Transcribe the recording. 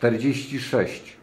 46